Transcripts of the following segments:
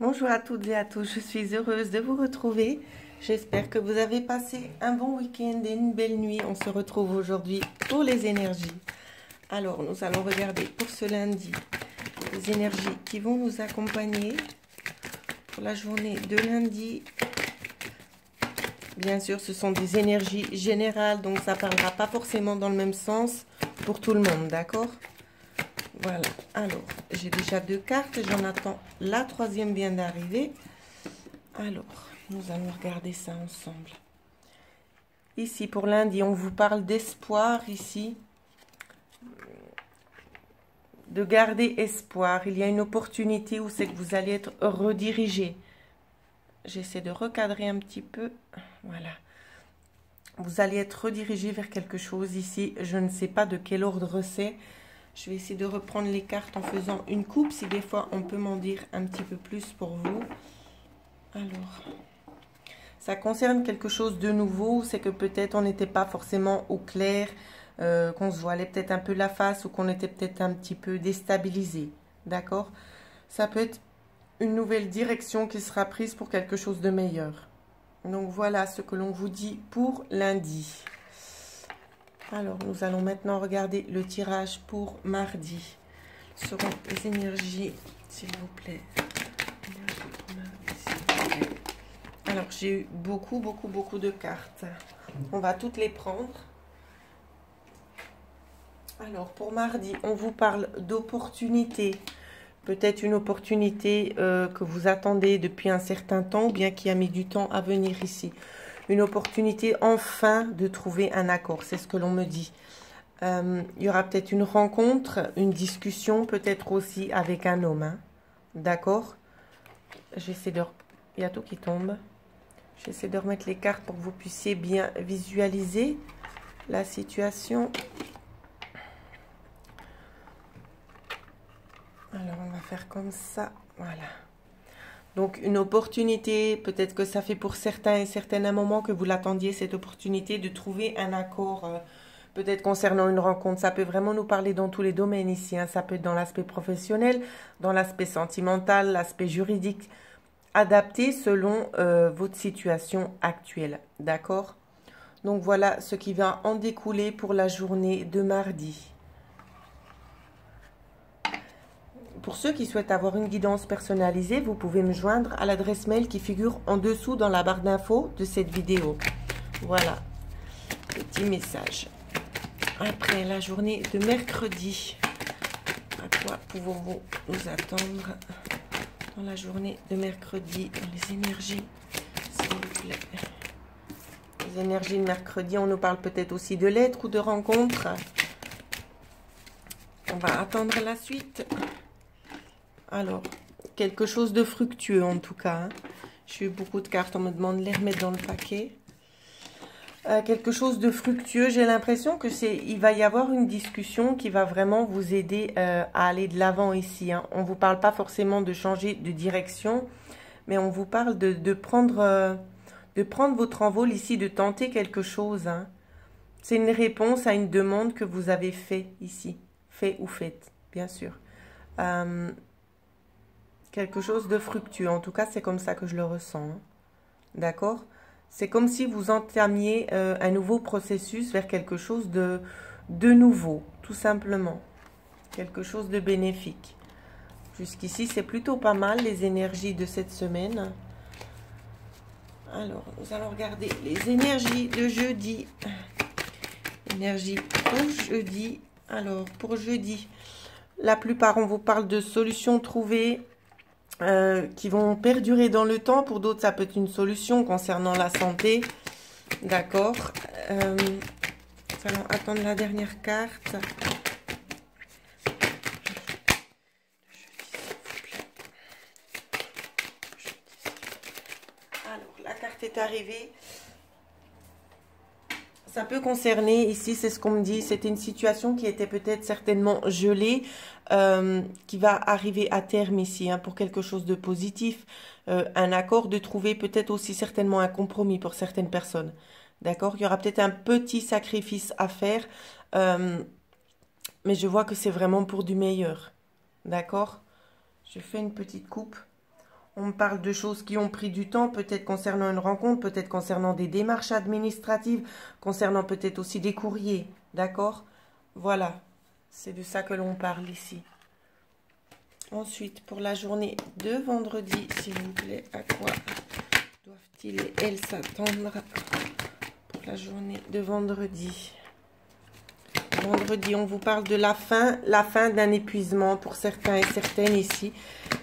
Bonjour à toutes et à tous, je suis heureuse de vous retrouver. J'espère que vous avez passé un bon week-end et une belle nuit. On se retrouve aujourd'hui pour les énergies. Alors, nous allons regarder pour ce lundi les énergies qui vont nous accompagner pour la journée de lundi. Bien sûr, ce sont des énergies générales, donc ça ne parlera pas forcément dans le même sens pour tout le monde, d'accord? Voilà, alors, j'ai déjà deux cartes, j'en attends. La troisième vient d'arriver. Alors, nous allons regarder ça ensemble. Ici, pour lundi, on vous parle d'espoir, ici. De garder espoir. Il y a une opportunité où c'est que vous allez être redirigé. J'essaie de recadrer un petit peu. Voilà. Vous allez être redirigé vers quelque chose ici. Je ne sais pas de quel ordre c'est. Je vais essayer de reprendre les cartes en faisant une coupe, si des fois on peut m'en dire un petit peu plus pour vous. Alors, ça concerne quelque chose de nouveau, c'est que peut-être on n'était pas forcément au clair, euh, qu'on se voilait peut-être un peu la face ou qu'on était peut-être un petit peu déstabilisé. D'accord? Ça peut être une nouvelle direction qui sera prise pour quelque chose de meilleur. Donc voilà ce que l'on vous dit pour lundi. Alors, nous allons maintenant regarder le tirage pour mardi. Ce seront les énergies, s'il vous plaît. Alors, j'ai eu beaucoup, beaucoup, beaucoup de cartes. On va toutes les prendre. Alors, pour mardi, on vous parle d'opportunité. Peut-être une opportunité euh, que vous attendez depuis un certain temps ou bien qui a mis du temps à venir ici une opportunité enfin de trouver un accord. C'est ce que l'on me dit. Euh, il y aura peut-être une rencontre, une discussion, peut-être aussi avec un homme. Hein. D'accord? J'essaie de... Il tout qui tombe. J'essaie de remettre les cartes pour que vous puissiez bien visualiser la situation. Alors, on va faire comme ça. Voilà. Donc une opportunité, peut-être que ça fait pour certains et certaines un moment que vous l'attendiez, cette opportunité de trouver un accord, euh, peut-être concernant une rencontre. Ça peut vraiment nous parler dans tous les domaines ici. Hein. Ça peut être dans l'aspect professionnel, dans l'aspect sentimental, l'aspect juridique, adapté selon euh, votre situation actuelle. D'accord? Donc voilà ce qui va en découler pour la journée de mardi. Pour ceux qui souhaitent avoir une guidance personnalisée, vous pouvez me joindre à l'adresse mail qui figure en dessous dans la barre d'infos de cette vidéo. Voilà, petit message. Après la journée de mercredi, à quoi pouvons-vous nous attendre dans la journée de mercredi, dans les énergies, s'il vous plaît Les énergies de mercredi, on nous parle peut-être aussi de lettres ou de rencontres. On va attendre la suite. Alors, quelque chose de fructueux en tout cas. Hein. J'ai eu beaucoup de cartes, on me demande de les remettre dans le paquet. Euh, quelque chose de fructueux. J'ai l'impression que c'est, il va y avoir une discussion qui va vraiment vous aider euh, à aller de l'avant ici. Hein. On vous parle pas forcément de changer de direction, mais on vous parle de, prendre, euh, de prendre votre envol ici, de tenter quelque chose. Hein. C'est une réponse à une demande que vous avez fait ici, fait ou faite, bien sûr quelque chose de fructueux. En tout cas, c'est comme ça que je le ressens. Hein. D'accord? C'est comme si vous entamiez euh, un nouveau processus vers quelque chose de, de nouveau, tout simplement. Quelque chose de bénéfique. Jusqu'ici, c'est plutôt pas mal les énergies de cette semaine. Alors, nous allons regarder les énergies de jeudi. Énergie pour jeudi. Alors, pour jeudi, la plupart, on vous parle de solutions trouvées, euh, qui vont perdurer dans le temps. Pour d'autres, ça peut être une solution concernant la santé. D'accord. Euh, nous allons attendre la dernière carte. Alors, la carte est arrivée. Ça peut concerner, ici c'est ce qu'on me dit, c'était une situation qui était peut-être certainement gelée, euh, qui va arriver à terme ici, hein, pour quelque chose de positif, euh, un accord, de trouver peut-être aussi certainement un compromis pour certaines personnes. D'accord? Il y aura peut-être un petit sacrifice à faire, euh, mais je vois que c'est vraiment pour du meilleur. D'accord? Je fais une petite coupe. On me parle de choses qui ont pris du temps, peut-être concernant une rencontre, peut-être concernant des démarches administratives, concernant peut-être aussi des courriers. D'accord? Voilà, c'est de ça que l'on parle ici. Ensuite, pour la journée de vendredi, s'il vous plaît, à quoi doivent-ils et elles s'attendre pour la journée de vendredi? Vendredi, on vous parle de la fin, la fin d'un épuisement pour certains et certaines ici.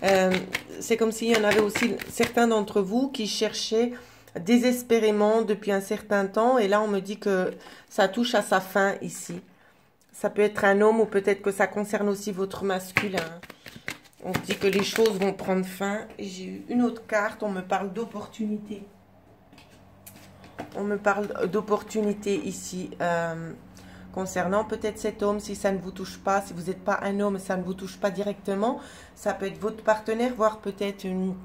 Euh, c'est comme s'il y en avait aussi certains d'entre vous qui cherchaient désespérément depuis un certain temps. Et là, on me dit que ça touche à sa fin ici. Ça peut être un homme ou peut-être que ça concerne aussi votre masculin. On dit que les choses vont prendre fin. J'ai eu une autre carte, on me parle d'opportunité. On me parle d'opportunité ici. Euh, concernant peut-être cet homme, si ça ne vous touche pas, si vous n'êtes pas un homme, ça ne vous touche pas directement, ça peut être votre partenaire, voire peut-être une,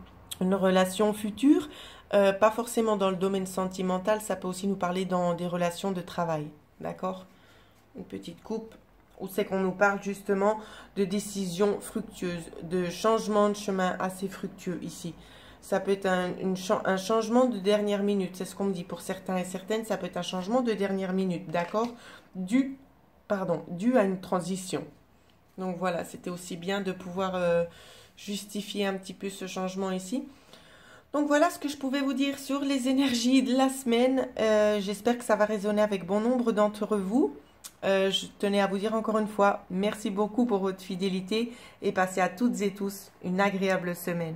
relation future, euh, pas forcément dans le domaine sentimental, ça peut aussi nous parler dans des relations de travail, d'accord? Une petite coupe, où c'est qu'on nous parle justement de décisions fructueuses, de changements de chemin assez fructueux ici. Ça peut être un, changement de dernière minute, c'est ce qu'on me dit pour certains et certaines, ça peut être un changement de dernière minute, d'accord? Dû, pardon, dû à une transition. Donc voilà, c'était aussi bien de pouvoir euh, justifier un petit peu ce changement ici. Donc voilà ce que je pouvais vous dire sur les énergies de la semaine. Euh, j'espère que ça va résonner avec bon nombre d'entre vous. Euh, je tenais à vous dire encore une fois, merci beaucoup pour votre fidélité et passez à toutes et tous une agréable semaine.